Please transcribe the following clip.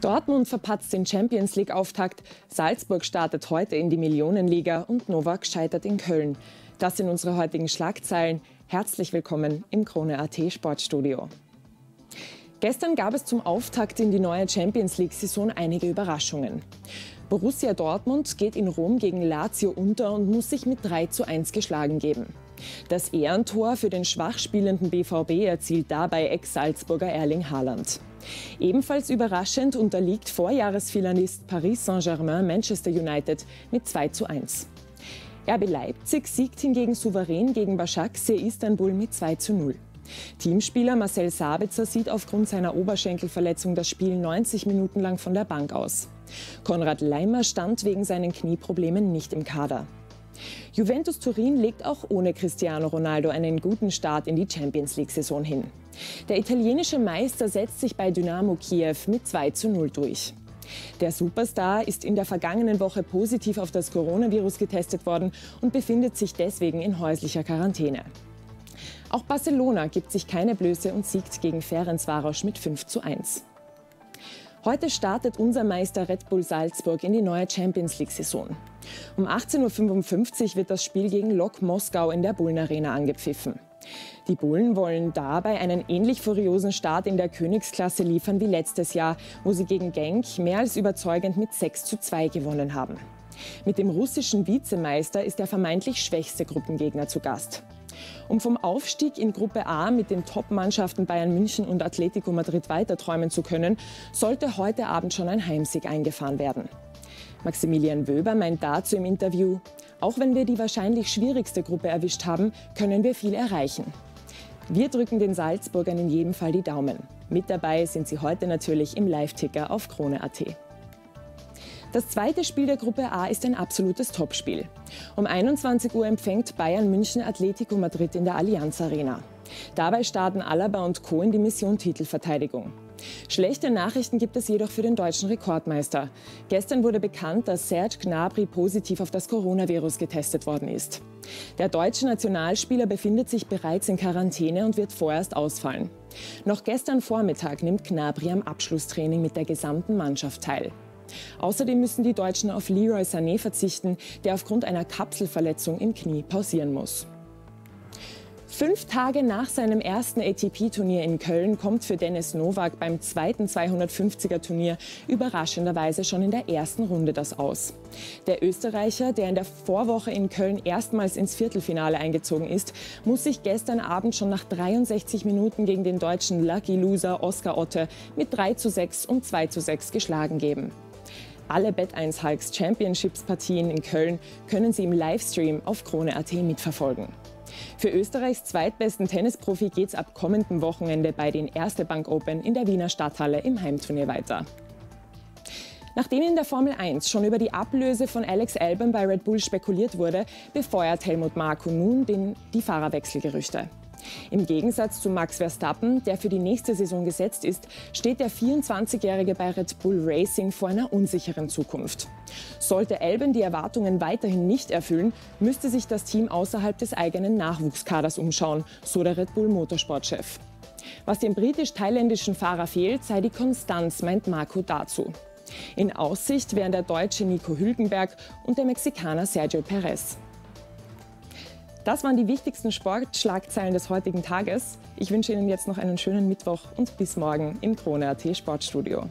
Dortmund verpatzt den Champions League-Auftakt, Salzburg startet heute in die Millionenliga und Novak scheitert in Köln. Das sind unsere heutigen Schlagzeilen. Herzlich willkommen im Krone AT Sportstudio. Gestern gab es zum Auftakt in die neue Champions League-Saison einige Überraschungen. Borussia Dortmund geht in Rom gegen Lazio unter und muss sich mit 3 zu 1 geschlagen geben. Das Ehrentor für den schwach spielenden BVB erzielt dabei Ex-Salzburger Erling Haaland. Ebenfalls überraschend unterliegt Vorjahresfinalist Paris Saint-Germain Manchester United mit 2 zu 1. RB Leipzig siegt hingegen souverän gegen Başakşehir Istanbul mit 2 zu 0. Teamspieler Marcel Sabitzer sieht aufgrund seiner Oberschenkelverletzung das Spiel 90 Minuten lang von der Bank aus. Konrad Leimer stand wegen seinen Knieproblemen nicht im Kader. Juventus Turin legt auch ohne Cristiano Ronaldo einen guten Start in die Champions League-Saison hin. Der italienische Meister setzt sich bei Dynamo Kiew mit 2 zu 0 durch. Der Superstar ist in der vergangenen Woche positiv auf das Coronavirus getestet worden und befindet sich deswegen in häuslicher Quarantäne. Auch Barcelona gibt sich keine Blöße und siegt gegen Ferencvaros mit 5 zu 1. Heute startet unser Meister Red Bull Salzburg in die neue Champions League-Saison. Um 18.55 Uhr wird das Spiel gegen Lok Moskau in der Bullenarena angepfiffen. Die Bullen wollen dabei einen ähnlich furiosen Start in der Königsklasse liefern wie letztes Jahr, wo sie gegen Genk mehr als überzeugend mit 6 zu 2 gewonnen haben. Mit dem russischen Vizemeister ist der vermeintlich schwächste Gruppengegner zu Gast. Um vom Aufstieg in Gruppe A mit den Top-Mannschaften Bayern München und Atletico Madrid weiterträumen zu können, sollte heute Abend schon ein Heimsieg eingefahren werden. Maximilian Wöber meint dazu im Interview, auch wenn wir die wahrscheinlich schwierigste Gruppe erwischt haben, können wir viel erreichen. Wir drücken den Salzburgern in jedem Fall die Daumen. Mit dabei sind sie heute natürlich im Live-Ticker auf Krone.at. Das zweite Spiel der Gruppe A ist ein absolutes Topspiel. Um 21 Uhr empfängt Bayern München Atletico Madrid in der Allianz Arena. Dabei starten Alaba und Co. in die Mission Titelverteidigung. Schlechte Nachrichten gibt es jedoch für den deutschen Rekordmeister. Gestern wurde bekannt, dass Serge Gnabry positiv auf das Coronavirus getestet worden ist. Der deutsche Nationalspieler befindet sich bereits in Quarantäne und wird vorerst ausfallen. Noch gestern Vormittag nimmt Gnabry am Abschlusstraining mit der gesamten Mannschaft teil. Außerdem müssen die Deutschen auf Leroy Sané verzichten, der aufgrund einer Kapselverletzung im Knie pausieren muss. Fünf Tage nach seinem ersten ATP-Turnier in Köln kommt für Dennis Novak beim zweiten 250er-Turnier überraschenderweise schon in der ersten Runde das Aus. Der Österreicher, der in der Vorwoche in Köln erstmals ins Viertelfinale eingezogen ist, muss sich gestern Abend schon nach 63 Minuten gegen den deutschen Lucky Loser Oskar Otte mit 3 zu 6 und 2 zu 6 geschlagen geben. Alle Bet1 Hulks Championships Partien in Köln können Sie im Livestream auf Krone.at mitverfolgen. Für Österreichs zweitbesten Tennisprofi geht es ab kommendem Wochenende bei den Erste Bank Open in der Wiener Stadthalle im Heimturnier weiter. Nachdem in der Formel 1 schon über die Ablöse von Alex Albon bei Red Bull spekuliert wurde, befeuert Helmut Marko nun den, die Fahrerwechselgerüchte. Im Gegensatz zu Max Verstappen, der für die nächste Saison gesetzt ist, steht der 24-Jährige bei Red Bull Racing vor einer unsicheren Zukunft. Sollte Elben die Erwartungen weiterhin nicht erfüllen, müsste sich das Team außerhalb des eigenen Nachwuchskaders umschauen, so der Red Bull Motorsportchef. Was dem britisch-thailändischen Fahrer fehlt, sei die Konstanz, meint Marco dazu. In Aussicht wären der Deutsche Nico Hülkenberg und der Mexikaner Sergio Perez. Das waren die wichtigsten Sportschlagzeilen des heutigen Tages. Ich wünsche Ihnen jetzt noch einen schönen Mittwoch und bis morgen im Krone.at Sportstudio.